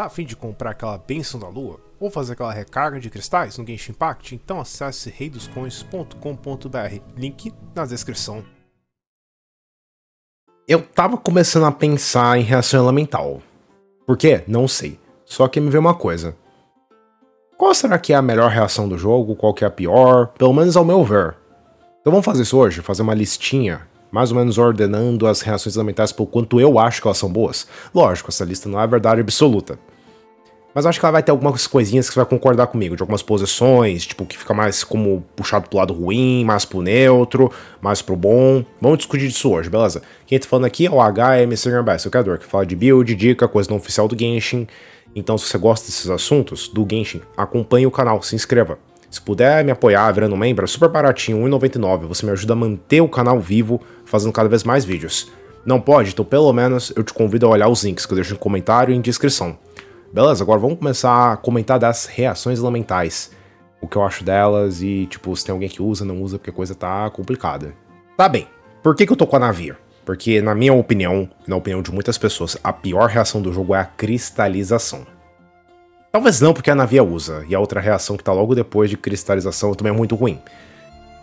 Tá afim de comprar aquela benção da lua? Ou fazer aquela recarga de cristais no Genshin Impact? Então acesse reidoscoins.com.br, link na descrição. Eu tava começando a pensar em reação elemental. Por quê? Não sei. Só que me veio uma coisa. Qual será que é a melhor reação do jogo? Qual que é a pior? Pelo menos ao meu ver. Então vamos fazer isso hoje? Fazer uma listinha mais ou menos ordenando as reações elementais por quanto eu acho que elas são boas. Lógico, essa lista não é verdade absoluta. Mas acho que ela vai ter algumas coisinhas que você vai concordar comigo, de algumas posições, tipo, que fica mais como puxado pro lado ruim, mais pro neutro, mais pro bom. Vamos discutir isso hoje, beleza? Quem tá falando aqui é o HM Best, o criador, que fala de build, dica, coisa não oficial do Genshin. Então, se você gosta desses assuntos do Genshin, acompanhe o canal, se inscreva. Se puder me apoiar virando membro, é super baratinho, R$1,99. Você me ajuda a manter o canal vivo, fazendo cada vez mais vídeos. Não pode? Então pelo menos eu te convido a olhar os links que eu deixo no comentário e em descrição. Beleza, agora vamos começar a comentar das reações elementais. O que eu acho delas e, tipo, se tem alguém que usa, não usa, porque a coisa tá complicada. Tá bem, por que, que eu tô com a Navia? Porque, na minha opinião, na opinião de muitas pessoas, a pior reação do jogo é a cristalização. Talvez não, porque a Navia usa, e a outra reação que tá logo depois de cristalização também é muito ruim.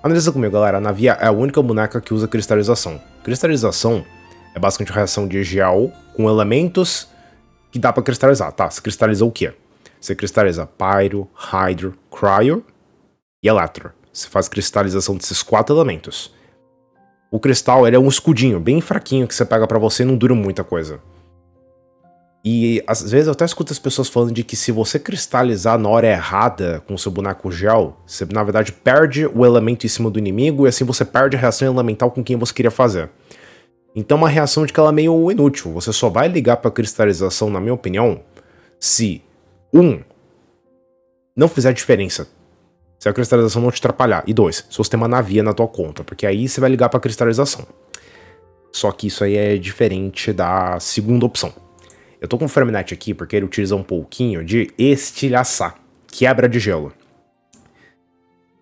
Analisa comigo, galera, a Navia é a única boneca que usa cristalização. Cristalização é basicamente a reação de gel com elementos que dá para cristalizar, tá? Você cristaliza o quê? Você cristaliza Pyro, Hydro, Cryo e Electro. Você faz cristalização desses quatro elementos. O cristal ele é um escudinho bem fraquinho que você pega para você e não dura muita coisa. E às vezes eu até escuto as pessoas falando de que se você cristalizar na hora errada com seu boneco gel, você na verdade perde o elemento em cima do inimigo e assim você perde a reação elemental com quem você queria fazer. Então uma reação de que ela é meio inútil. Você só vai ligar para cristalização, na minha opinião, se um não fizer diferença. Se a cristalização não te atrapalhar. E dois, se você tem uma navia na tua conta, porque aí você vai ligar para cristalização. Só que isso aí é diferente da segunda opção. Eu tô com o Ferminet aqui porque ele utiliza um pouquinho de estilhaçar, quebra de gelo.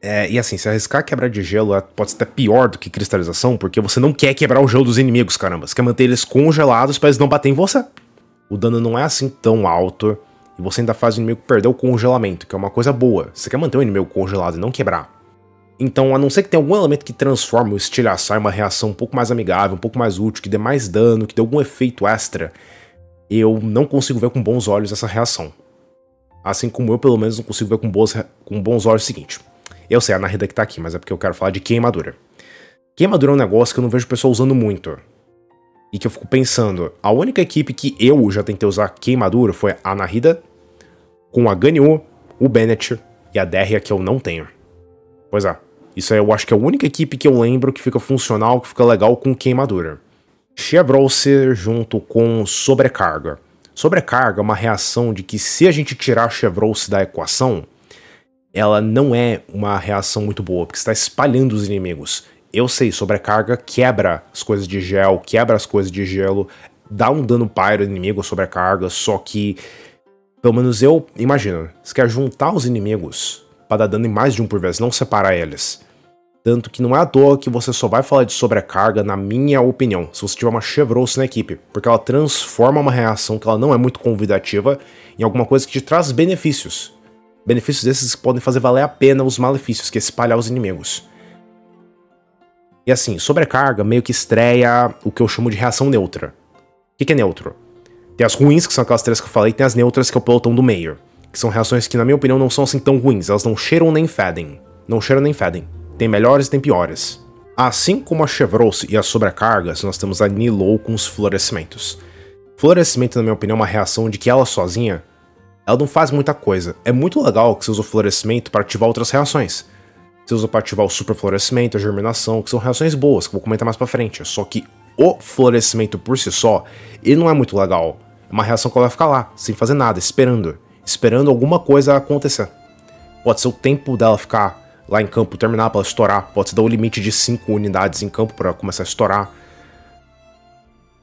É, e assim, se arriscar quebrar de gelo é, pode ser até pior do que cristalização, porque você não quer quebrar o gelo dos inimigos, caramba. Você quer manter eles congelados para eles não baterem em você. O dano não é assim tão alto, e você ainda faz o inimigo perder o congelamento, que é uma coisa boa. Você quer manter o inimigo congelado e não quebrar. Então, a não ser que tenha algum elemento que transforme o estilhaçar em uma reação um pouco mais amigável, um pouco mais útil, que dê mais dano, que dê algum efeito extra, eu não consigo ver com bons olhos essa reação. Assim como eu, pelo menos, não consigo ver com, boas, com bons olhos o seguinte. Eu sei a Narida que tá aqui, mas é porque eu quero falar de queimadura. Queimadura é um negócio que eu não vejo pessoa usando muito. E que eu fico pensando, a única equipe que eu já tentei usar queimadura foi a Narida, com a Ganyu, o Bennett e a Derria que eu não tenho. Pois é, isso aí eu acho que é a única equipe que eu lembro que fica funcional, que fica legal com queimadura. Chevrolet junto com sobrecarga. Sobrecarga é uma reação de que se a gente tirar Chevrolet da equação, ela não é uma reação muito boa, porque está espalhando os inimigos. Eu sei, sobrecarga quebra as coisas de gel, quebra as coisas de gelo, dá um dano pyro inimigo, sobrecarga, só que, pelo menos eu imagino, você quer juntar os inimigos para dar dano em mais de um por vez, não separar eles. Tanto que não é à toa que você só vai falar de sobrecarga, na minha opinião, se você tiver uma Chevrolet na equipe, porque ela transforma uma reação que ela não é muito convidativa em alguma coisa que te traz benefícios. Benefícios esses que podem fazer valer a pena os malefícios, que é espalhar os inimigos. E assim, sobrecarga meio que estreia o que eu chamo de reação neutra. O que, que é neutro? Tem as ruins, que são aquelas três que eu falei, e tem as neutras, que é o pelotão do meio. Que são reações que, na minha opinião, não são assim tão ruins. Elas não cheiram nem fedem. Não cheiram nem fedem. Tem melhores e tem piores. Assim como a Chevrolet e as sobrecargas, nós temos a Nilo com os florescimentos. Florescimento, na minha opinião, é uma reação de que ela sozinha ela não faz muita coisa. É muito legal que você usa o florescimento para ativar outras reações. Você usa para ativar o superflorescimento, a germinação, que são reações boas, que eu vou comentar mais pra frente. Só que o florescimento por si só, ele não é muito legal. É uma reação que ela vai ficar lá, sem fazer nada, esperando. Esperando alguma coisa acontecer. Pode ser o tempo dela ficar lá em campo, terminar para estourar. Pode ser dar o limite de 5 unidades em campo para começar a estourar.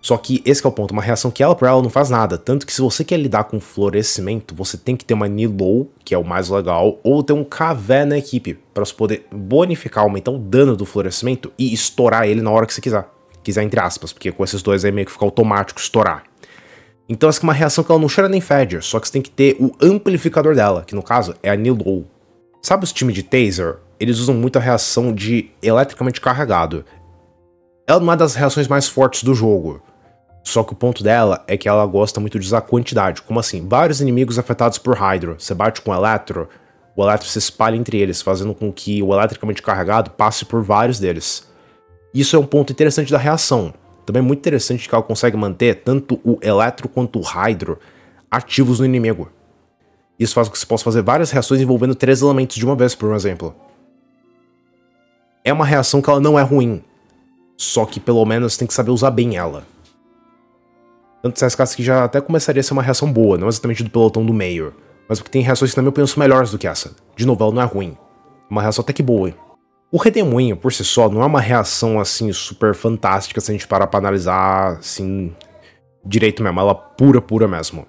Só que esse é o ponto, uma reação que ela por ela não faz nada. Tanto que se você quer lidar com florescimento, você tem que ter uma Nilo, que é o mais legal, ou ter um Cavé na equipe, para você poder bonificar, aumentar o dano do florescimento e estourar ele na hora que você quiser. Quiser entre aspas, porque com esses dois aí meio que fica automático estourar. Então essa é uma reação que ela não cheira nem fede, só que você tem que ter o amplificador dela, que no caso é a Nilou. Sabe os times de taser? Eles usam muito a reação de eletricamente carregado. Ela é das reações mais fortes do jogo. Só que o ponto dela é que ela gosta muito de usar quantidade. Como assim? Vários inimigos afetados por Hydro. Você bate com o Eletro, o Eletro se espalha entre eles, fazendo com que o eletricamente carregado passe por vários deles. Isso é um ponto interessante da reação. Também é muito interessante que ela consegue manter tanto o Eletro quanto o Hydro ativos no inimigo. Isso faz com que você possa fazer várias reações envolvendo três elementos de uma vez, por exemplo. É uma reação que ela não é ruim, só que pelo menos tem que saber usar bem ela. Tanto se casos que já até começaria a ser uma reação boa, não exatamente do pelotão do meio, mas porque tem reações que minha opinião são melhores do que essa. De novo, ela não é ruim. É uma reação até que boa. O redemoinho, por si só, não é uma reação assim super fantástica se a gente parar pra analisar assim direito mesmo, ela pura, pura mesmo.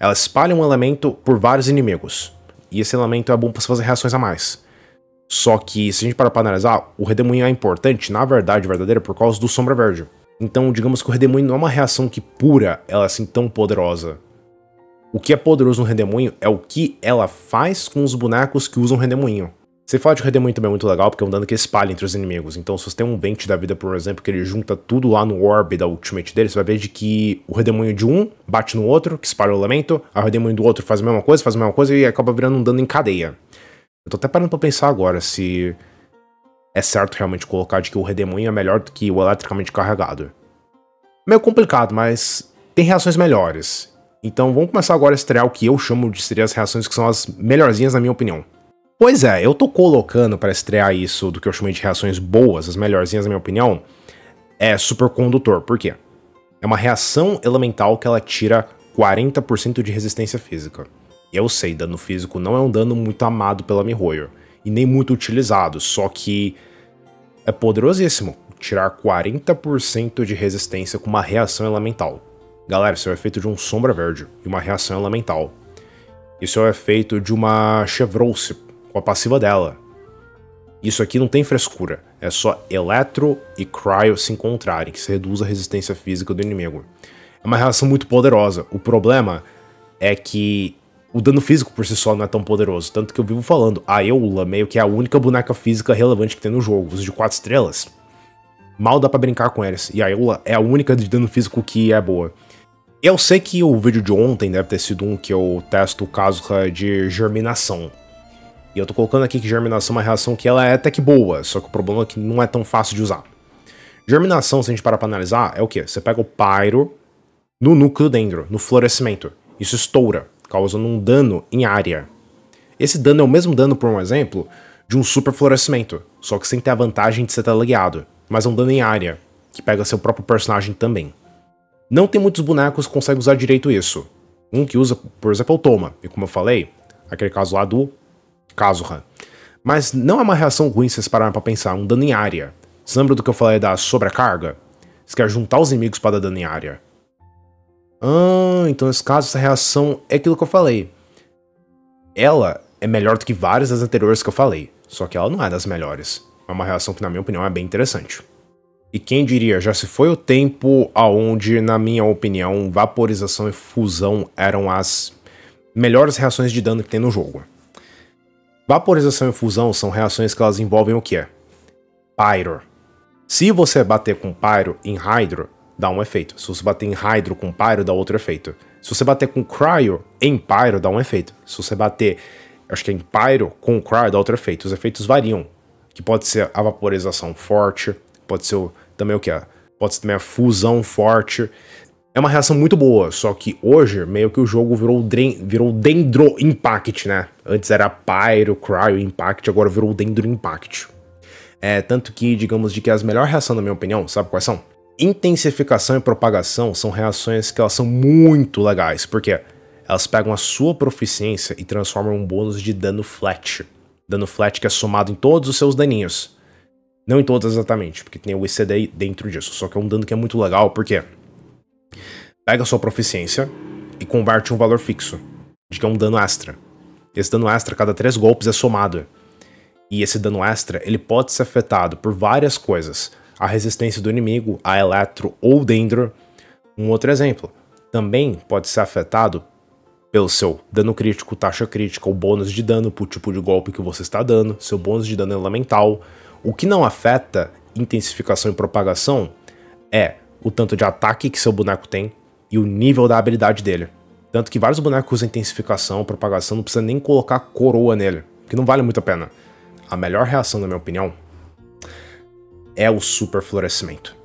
Ela espalha um elemento por vários inimigos. E esse elemento é bom para você fazer reações a mais. Só que, se a gente parar pra analisar, o redemoinho é importante, na verdade, verdadeira, por causa do Sombra Verde. Então, digamos que o redemoinho não é uma reação que pura ela é assim tão poderosa. O que é poderoso no redemoinho é o que ela faz com os bonecos que usam redemoinho. Você fala de redemoinho também é muito legal, porque é um dano que espalha entre os inimigos. Então, se você tem um Vente da vida, por exemplo, que ele junta tudo lá no orb da ultimate dele, você vai ver de que o redemoinho de um bate no outro, que espalha o elemento, a redemoinho do outro faz a mesma coisa, faz a mesma coisa e acaba virando um dano em cadeia. Eu tô até parando pra pensar agora se é certo realmente colocar de que o redemoinho é melhor do que o eletricamente carregado. Meio complicado, mas tem reações melhores. Então vamos começar agora a estrear o que eu chamo de seriam as reações que são as melhorzinhas na minha opinião. Pois é, eu tô colocando para estrear isso do que eu chamei de reações boas, as melhorzinhas na minha opinião, é supercondutor. Por quê? É uma reação elemental que ela tira 40% de resistência física. Eu sei, dano físico não é um dano muito amado pela MiHoYo, e nem muito utilizado, só que é poderosíssimo tirar 40% de resistência com uma reação elemental. Galera, isso é o efeito de um sombra verde e uma reação elemental. Isso é o efeito de uma Chevrolet, com a passiva dela. Isso aqui não tem frescura, é só Eletro e Cryo se encontrarem, que se reduz a resistência física do inimigo. É uma reação muito poderosa. O problema é que o dano físico por si só não é tão poderoso. Tanto que eu vivo falando, a Eula meio que é a única boneca física relevante que tem no jogo. Os de 4 estrelas, mal dá pra brincar com eles. E a Eula é a única de dano físico que é boa. Eu sei que o vídeo de ontem deve ter sido um que eu testo o caso de germinação. E eu tô colocando aqui que germinação é uma reação que ela é até que boa, só que o problema é que não é tão fácil de usar. Germinação, se a gente parar pra analisar, é o que? Você pega o pyro no núcleo dentro, no florescimento. Isso estoura, causando um dano em área. Esse dano é o mesmo dano, por um exemplo, de um super florescimento, só que sem ter a vantagem de ser teleguiado, mas é um dano em área, que pega seu próprio personagem também. Não tem muitos bonecos que conseguem usar direito isso. Um que usa, por exemplo, é o Toma, e como eu falei, aquele caso lá do Kazuha. Mas não é uma reação ruim se vocês pararem pra pensar, um dano em área. Você lembra do que eu falei da sobrecarga? Você quer juntar os inimigos para dar dano em área. Ah, então nesse caso essa reação é aquilo que eu falei. Ela é melhor do que várias das anteriores que eu falei, só que ela não é das melhores. É uma reação que na minha opinião é bem interessante. E quem diria, já se foi o tempo aonde, na minha opinião, vaporização e fusão eram as melhores reações de dano que tem no jogo. Vaporização e fusão são reações que elas envolvem o que? Pyro. Se você bater com Pyro em Hydro, dá um efeito. Se você bater em Hydro com Pyro, dá outro efeito. Se você bater com Cryo em Pyro, dá um efeito. Se você bater, acho que é em Pyro com Cryo, dá outro efeito. Os efeitos variam. Que pode ser a vaporização forte, pode ser também o que? Pode ser também a fusão forte. É uma reação muito boa, só que hoje meio que o jogo virou, virou Dendro Impact, né? Antes era Pyro, Cryo Impact, agora virou Dendro Impact. É, tanto que, digamos, de que as melhores reações, na minha opinião, sabe quais são? Intensificação e propagação são reações que elas são muito legais, porque elas pegam a sua proficiência e transformam em um bônus de dano flat. Dano flat que é somado em todos os seus daninhos. Não em todos exatamente, porque tem o ECD dentro disso, só que é um dano que é muito legal, porque pega a sua proficiência e converte um valor fixo, de que é um dano extra. Esse dano extra, cada três golpes, é somado. E esse dano extra, ele pode ser afetado por várias coisas. A resistência do inimigo, a eletro ou dendro. Um outro exemplo. também pode ser afetado pelo seu dano crítico, taxa crítica, ou bônus de dano pro tipo de golpe que você está dando, seu bônus de dano elemental. O que não afeta intensificação e propagação é o tanto de ataque que seu boneco tem e o nível da habilidade dele. Tanto que vários bonecos usam intensificação, propagação, não precisa nem colocar coroa nele, que não vale muito a pena. A melhor reação, na minha opinião, é o super florescimento.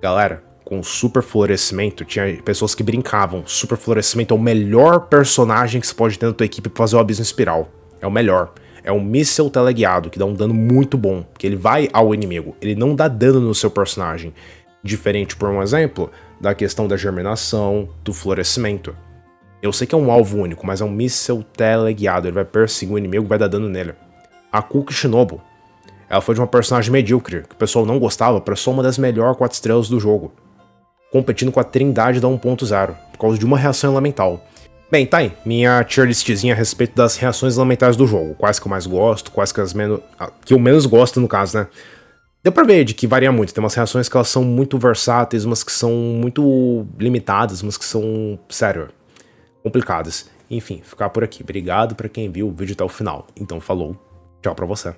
Galera, com o super florescimento, tinha pessoas que brincavam. Super florescimento é o melhor personagem que você pode ter na tua equipe pra fazer o abismo espiral. É o melhor. É um míssel teleguiado, que dá um dano muito bom, porque ele vai ao inimigo, ele não dá dano no seu personagem. Diferente, por um exemplo, da questão da germinação, do florescimento. Eu sei que é um alvo único, mas é um míssel teleguiado, ele vai perseguir o inimigo e vai dar dano nele. A Kuki Shinobu, ela foi de uma personagem medíocre, que o pessoal não gostava, para só uma das melhores 4 estrelas do jogo. Competindo com a trindade da 1.0, por causa de uma reação elemental. Bem, tá aí, minha tier listzinha a respeito das reações elementais do jogo. Quais que eu mais gosto, quais que, as menos, que eu menos gosto no caso, né? Deu pra ver de que varia muito. Tem umas reações que elas são muito versáteis, umas que são muito limitadas, umas que são, sério, complicadas. Enfim, ficar por aqui. Obrigado para quem viu o vídeo até o final. Então falou, tchau pra você.